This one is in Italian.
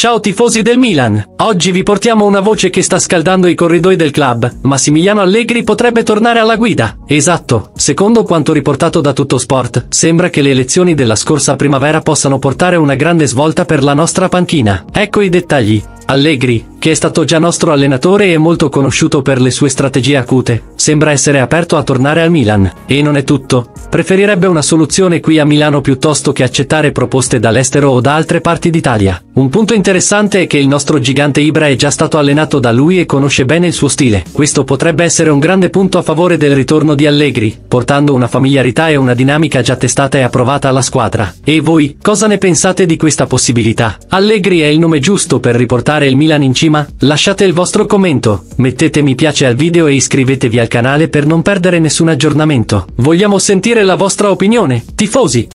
Ciao tifosi del Milan, oggi vi portiamo una voce che sta scaldando i corridoi del club, Massimiliano Allegri potrebbe tornare alla guida. Esatto, secondo quanto riportato da Tutto Sport, sembra che le elezioni della scorsa primavera possano portare una grande svolta per la nostra panchina. Ecco i dettagli. Allegri, che è stato già nostro allenatore e molto conosciuto per le sue strategie acute, sembra essere aperto a tornare al Milan. E non è tutto. Preferirebbe una soluzione qui a Milano piuttosto che accettare proposte dall'estero o da altre parti d'Italia. Un punto interessante è che il nostro gigante Ibra è già stato allenato da lui e conosce bene il suo stile. Questo potrebbe essere un grande punto a favore del ritorno di Allegri, portando una familiarità e una dinamica già testata e approvata alla squadra. E voi, cosa ne pensate di questa possibilità? Allegri è il nome giusto per riportare il Milan in cima? Lasciate il vostro commento, mettete mi piace al video e iscrivetevi al canale per non perdere nessun aggiornamento. Vogliamo sentire la vostra opinione, tifosi!